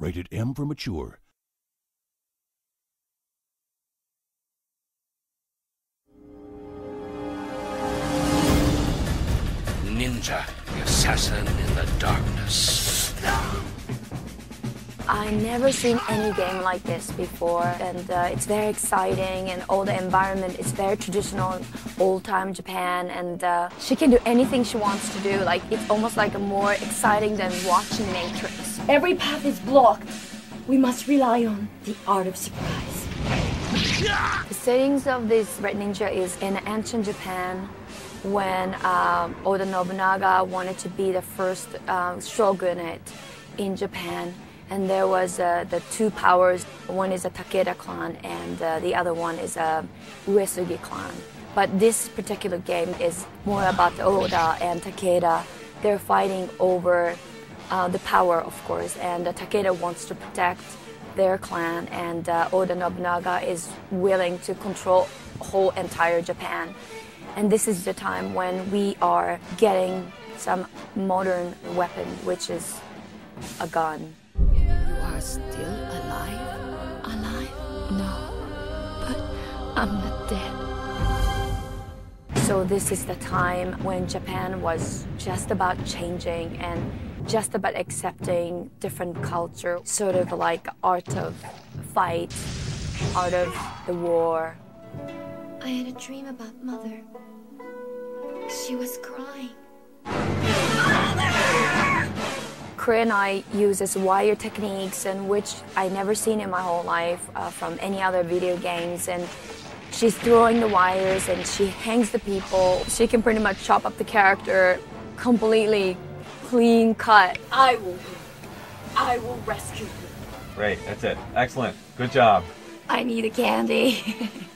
Rated M for mature. Ninja, the assassin in the darkness. I never seen any game like this before, and uh, it's very exciting, and all the environment is very traditional, old-time Japan, and uh, she can do anything she wants to do. Like it's almost like a more exciting than watching Matrix. Every path is blocked. We must rely on the art of surprise. The settings of this Red Ninja is in ancient Japan when um, Oda Nobunaga wanted to be the first um, shogunate in Japan. And there was uh, the two powers. One is a Takeda clan, and uh, the other one is a Uesugi clan. But this particular game is more about Oda and Takeda. They're fighting over uh, the power, of course, and uh, Takeda wants to protect their clan, and uh, Oda Nobunaga is willing to control whole entire Japan. And this is the time when we are getting some modern weapon, which is a gun. Are still alive? Alive? No. But I'm not dead. So this is the time when Japan was just about changing and just about accepting different culture, sort of like art of fight, art of the war. I had a dream about Mother. She was crying. Kurenai uses wire techniques and which I never seen in my whole life uh, from any other video games and she's throwing the wires and she hangs the people. She can pretty much chop up the character completely clean cut. I will. I will rescue you. Great, that's it. Excellent. Good job. I need a candy.